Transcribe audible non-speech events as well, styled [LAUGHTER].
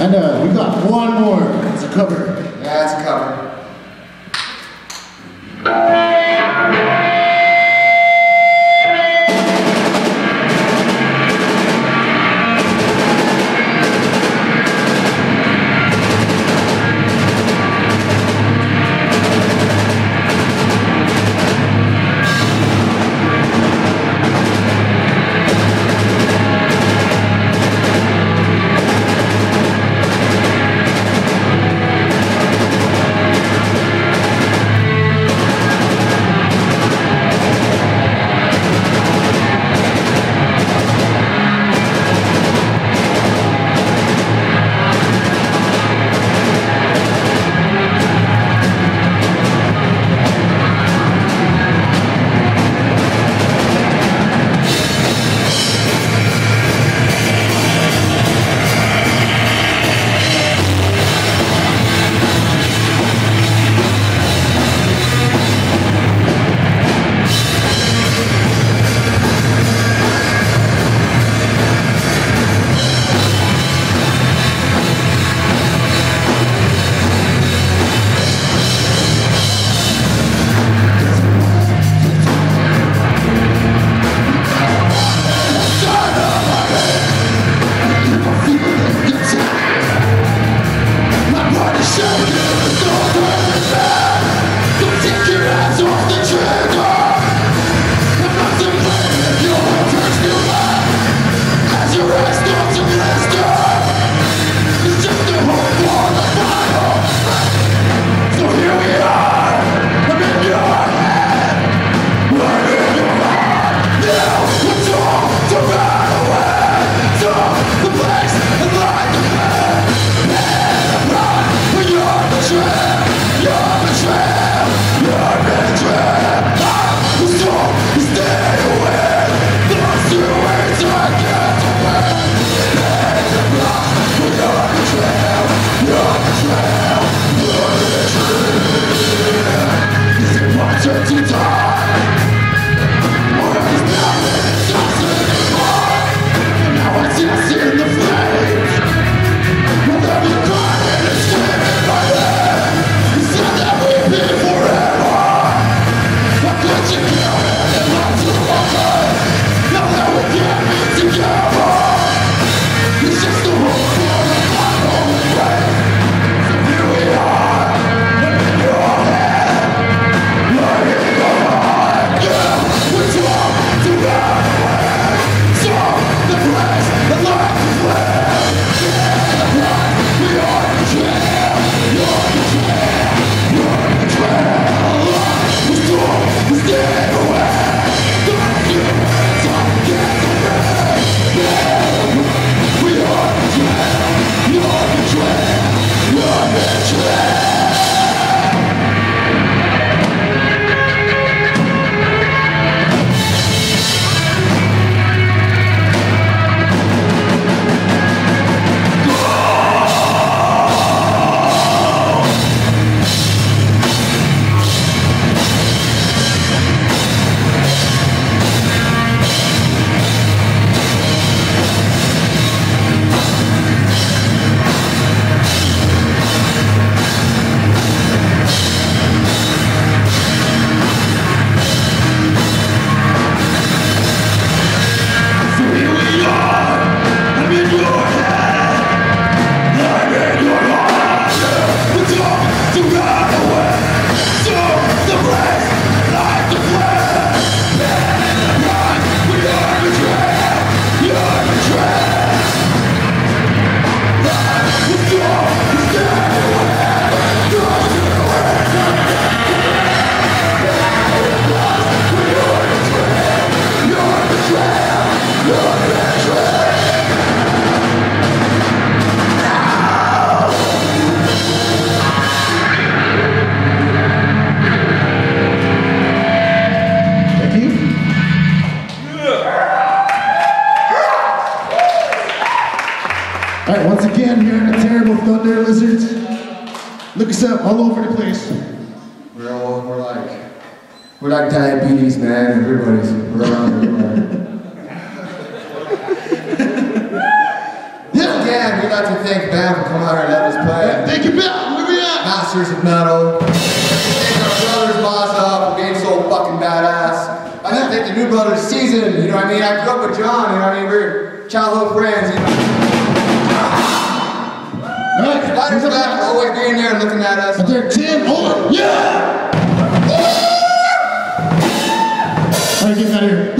And uh, we got one more. It's a cover. Yeah, it's a cover. Once again, here in the terrible Thunder Lizards. Look us up all over the place. We're all, we're like, we're like diabetes, man. Everybody's, we're around everywhere. [LAUGHS] yeah, again, we'd like to thank Bam for coming out here and letting us play. Thank you, Bam. Where we at? Masters of Metal. Thank our brothers, Mazda. Up, for being so fucking badass. I got to thank the new brothers season, you know what I mean? I grew up with John, you know what I mean? We're childhood friends, you know. Right. Spiders back, always in there looking at us. But they're 10 on. Yeah! All right, get out of here.